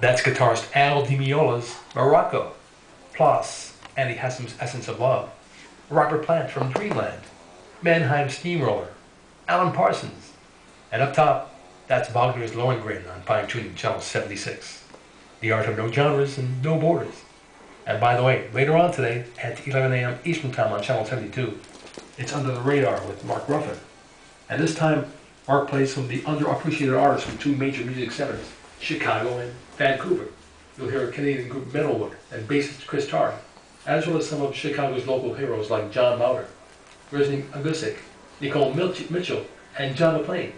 That's guitarist Al Di Meola's Morocco. Plus, Andy Hassam's Essence of Love. Robert Plant from Dreamland. Mannheim Steamroller. Alan Parsons. And up top, that's Wagner's Lohengrin on Fine Tuning Channel 76. The Art of No Genres and No Borders. And by the way, later on today at 11 a.m. Eastern Time on Channel 72, it's Under the Radar with Mark Ruffin. And this time, Mark plays some of the underappreciated artists from two major music centers, Chicago and Vancouver. You'll hear a Canadian group Metalwood and bassist Chris Tarry, as well as some of Chicago's local heroes like John Mauder, Reznik Agusic, Nicole Mitchell, and John McLean.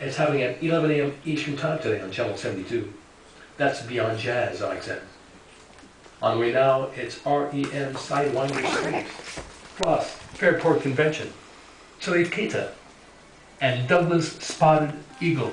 It's happening at 11 a.m. Eastern Time today on Channel 72. That's Beyond Jazz, I XM. On the way now, it's REM Sidewinder Street, plus Fairport Convention, Salif Keita, and Douglas Spotted Eagle.